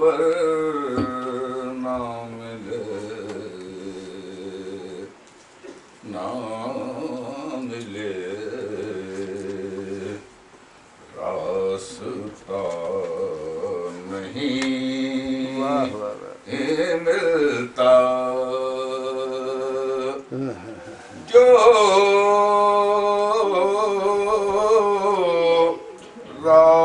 बर ना मिले ना मिले रास्ता नहीं मिलता। जो राह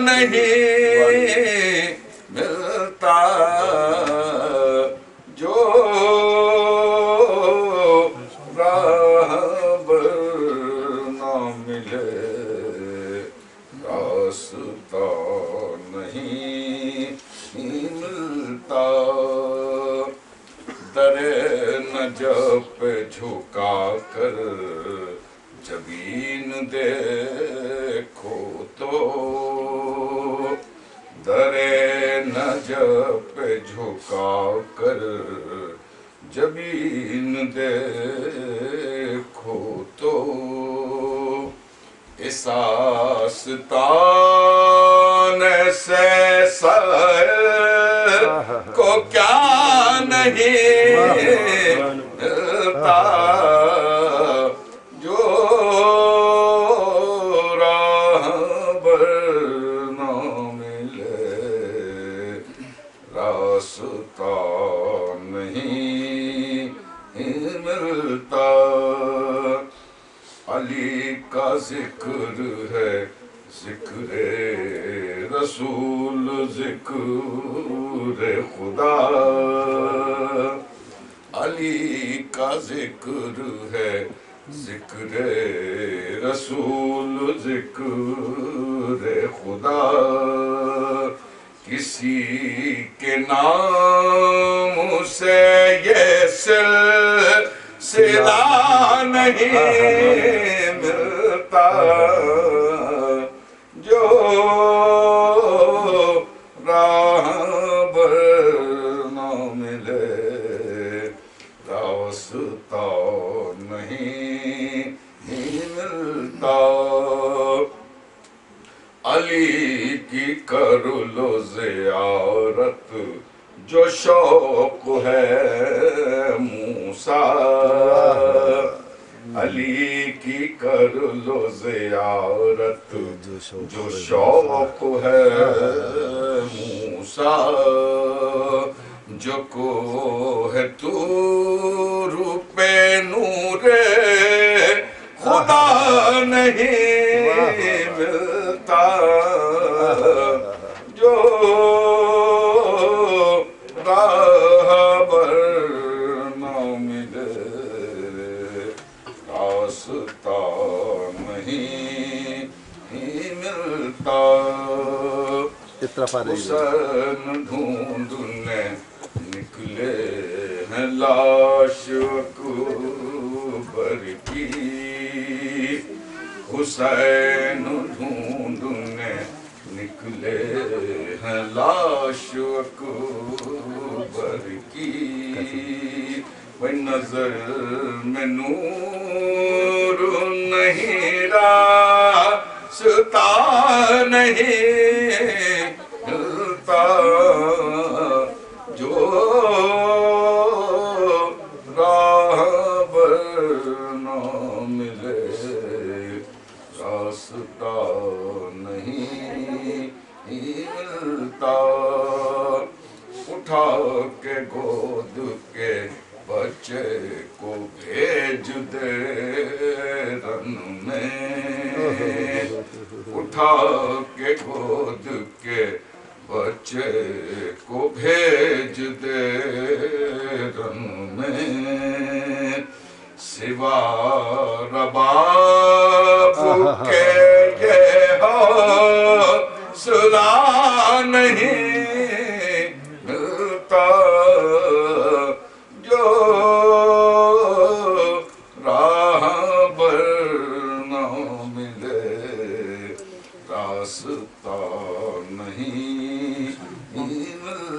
नहीं मिलता जो राहबर ना मिले, रास्ता नहीं मिलता। दरे न जब झुका कर जबीन देखो तो दरे न जब झुका कर जबीन देखो तो इस आस्तान से सर को क्या नहीं जो मिले रास्ता नहीं मिलता। अली का ज़िक्र है ज़िक्र रसूल ज़िक्र खुदा। अली का ज़िक्र है ज़िक्र रसूल ज़िक्र खुदा। किसी के नाम से ये सिल सिला नहीं। मिलता जो राहबर न मिले, रास्ता नहीं मिलता। अली की कर लो जियारत, जो शौक है मूसा। अली की कर लो जियारत। जो शौक है मूसा जो को है तू। तरफ़ आ रही है। निकले हैं लाश अकबर की। हुसैन ढूँढने निकले हैं लाश अकबर की। नज़र में नूर नहीं, रास्ता नहीं। रास्ता नहीं। मिलता उठा के गोद के बच्चे को भेज दे रन में। उठा के गोद के बच्चे को भेज दे रन में। सिवा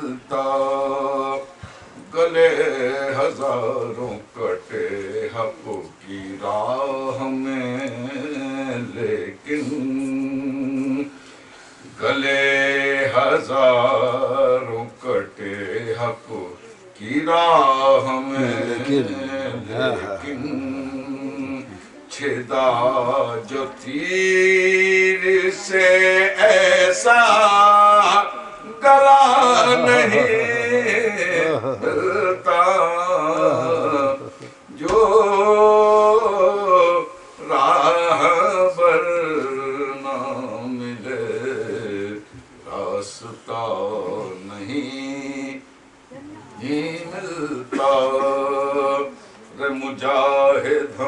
चलता गले हज़ारों कटे हक की राह में लेकिन गले हज़ारों कटे हक की राह में लेकिन, हाँ, हाँ, हाँ। लेकिन छेदा जो तीर से ऐसा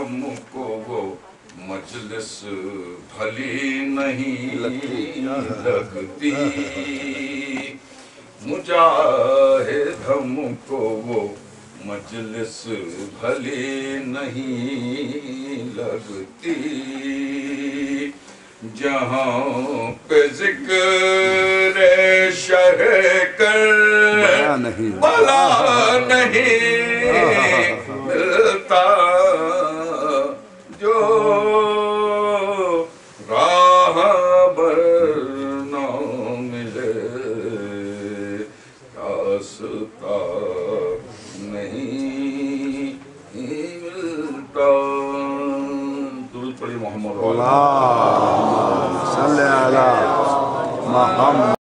हमको वो मजलिस भली नहीं लगती। मुजाहिद हमको वो मजलिस भली नहीं लगती। जहाँ पे ज़िक्र शह कर नहीं। भला नहीं वास्ता नहीं मिलता। दुरुद पड़ी मोहम्मद मोहम्मद